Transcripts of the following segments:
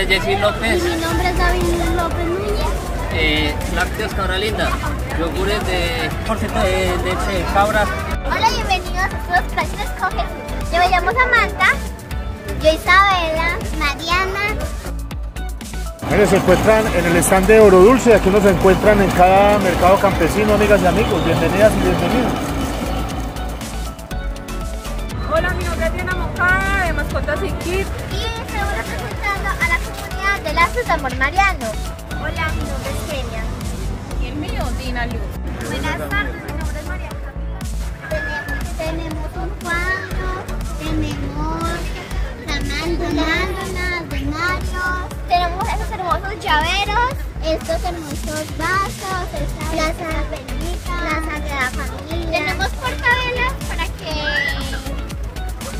es Jessy López. Y mi nombre es David López Núñez. Eh, lácteos Cabra Linda. Yogures de de leche de cabra. Hola, bienvenidos a todos Placeres con Jesús. Yo me llamo Samantha. Yo Isabela, Mariana. Miren, se encuentran en el stand de Oro Dulce, aquí nos encuentran en cada mercado campesino, amigas y amigos. Bienvenidas y bienvenidos. Hola, mi nombre es Diana Moncada de Mascotas y Kit. De Lazos de Amor Mariano. Hola, mi nombre es Kenia. Y el mío, Dina Luz. Buenas tardes, mi nombre es María Camila. Tenemos, un cuadro, tenemos ramándonas, de Mario. Tenemos esos hermosos llaveros, estos hermosos vasos, esta la Sagrada la Sagrada Familia. Tenemos portavelas para que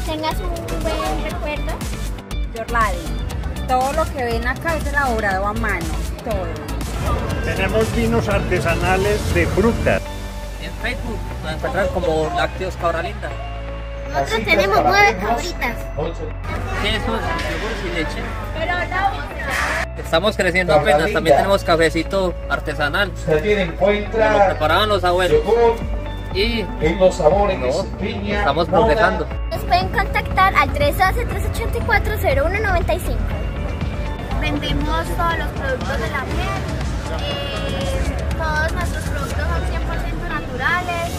tengas un buen recuerdo. Yorladi. Todo lo que ven acá es elaborado a mano. Todo. Tenemos vinos artesanales de frutas. En Facebook nos encuentran como lácteos Cabra Linda. Nosotros tenemos nueve cabritas. Quesos, yogures y leche. Estamos creciendo apenas. También tenemos cafecito artesanal. Usted tiene en Lo preparaban los abuelos. yogur Y en los sabores no, piña, estamos progresando. Nos pueden contactar al 312-384-0195. Vendemos todos los productos de la miel. eh, todos nuestros productos son 100% naturales.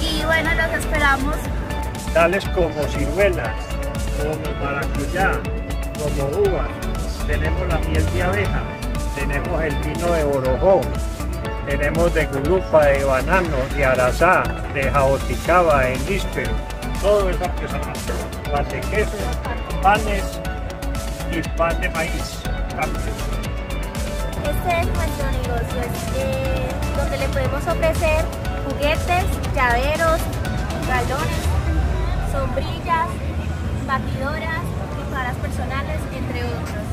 Y bueno, los esperamos. tales como ciruelas, como maracuyá, como uvas. Tenemos la miel de abeja, tenemos el vino de borojó, tenemos de gurupa, de banano, de arazá, de jaboticaba, de níspero. Todo es artesanal. Pan de queso, panes y pan de maíz. Este es nuestro negocio, es, eh, donde le podemos ofrecer juguetes, llaveros, galones, sombrillas, batidoras, licuadoras personales, entre otros.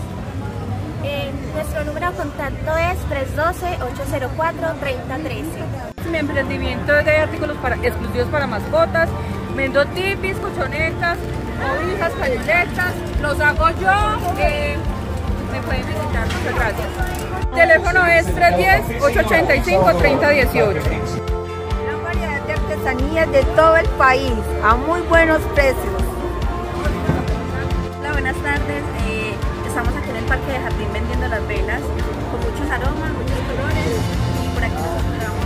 Eh, nuestro número de contacto es 312-804-3013. Mi emprendimiento es de artículos para, exclusivos para mascotas. Vendo tipis, colchonetas, cobijas, calcetas. Los hago yo. eh, me pueden visitar. Muchas gracias. El teléfono es 310-885-3018. Gran variedad de artesanías de todo el país a muy buenos precios. Hola, buenas tardes. Eh, estamos aquí en el Parque de Jardín vendiendo las velas con muchos aromas, muchos colores y por aquí nos encontramos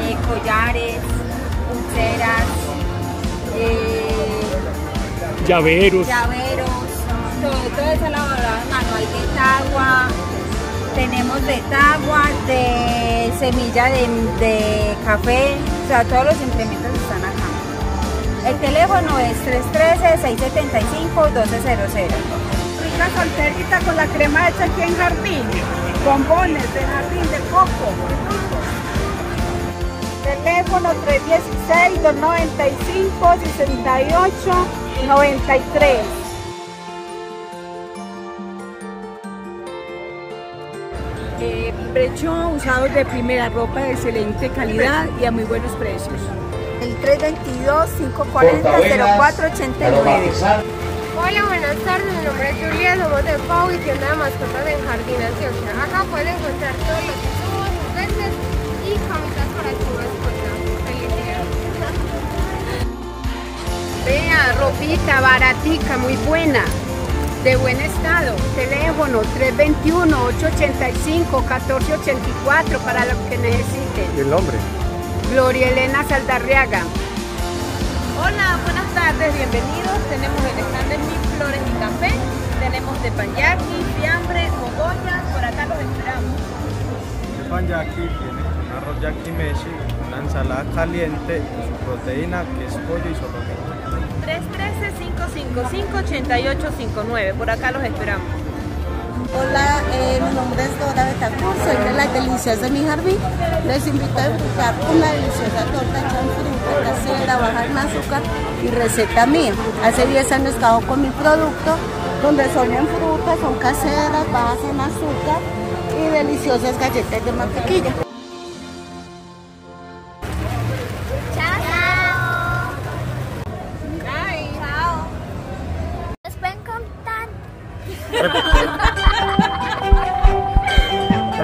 eh, collares, pulseras, eh, Llaveros. llaveros, elaborado a mano. Hay de tagua, tenemos de tagua, de semilla de, de café, o sea, todos los implementos están acá. El teléfono es 313-675-1200. Rica solterita con la crema hecha aquí en jardín. Bombones de jardín de coco. Teléfono 316-295-6893. Brechó usados de primera ropa de excelente calidad y a muy buenos precios. El 322-540-0489. Hola, buenas tardes. Mi nombre es Julia, somos de Pau y tienda de mascotas en Jardín Antioquia. Acá pueden encontrar todos los tubos, juguetes y camisas para su mascota. Felicidades. Vea, ropita baratica, muy buena, de buen estado. Teléfono 321-885-1484 para lo que necesiten. ¿Y el nombre? Gloria Elena Saldarriaga. Hola, buenas tardes, bienvenidos. Tenemos el stand de Mil Flores y Café. Tenemos de panyaki, fiambre, mogolla. Por acá los esperamos. El pan yaqui tiene un arroz yaqui meshi, una ensalada caliente y su proteína que es pollo y solomillo. 313-555-8859. Por acá los esperamos. Hola, eh, mi nombre es Dora Betancourt, soy de las delicias de mi jardín. Les invito a disfrutar una deliciosa torta en fruta casera, baja en azúcar y receta mía. Hace 10 años trabajo con mi producto, donde son en fruta, son caseras, bajas en azúcar y deliciosas galletas de mantequilla.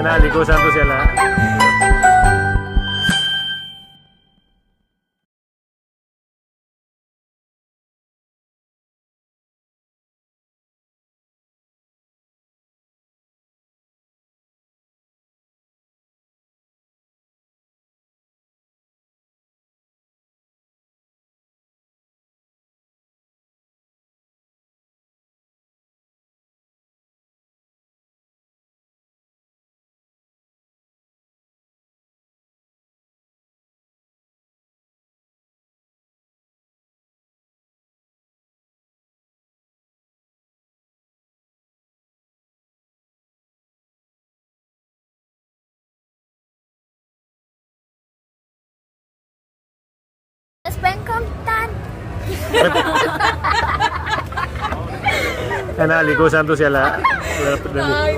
Analigosándose a la... pueden contar? Analigosándose a la... la- la-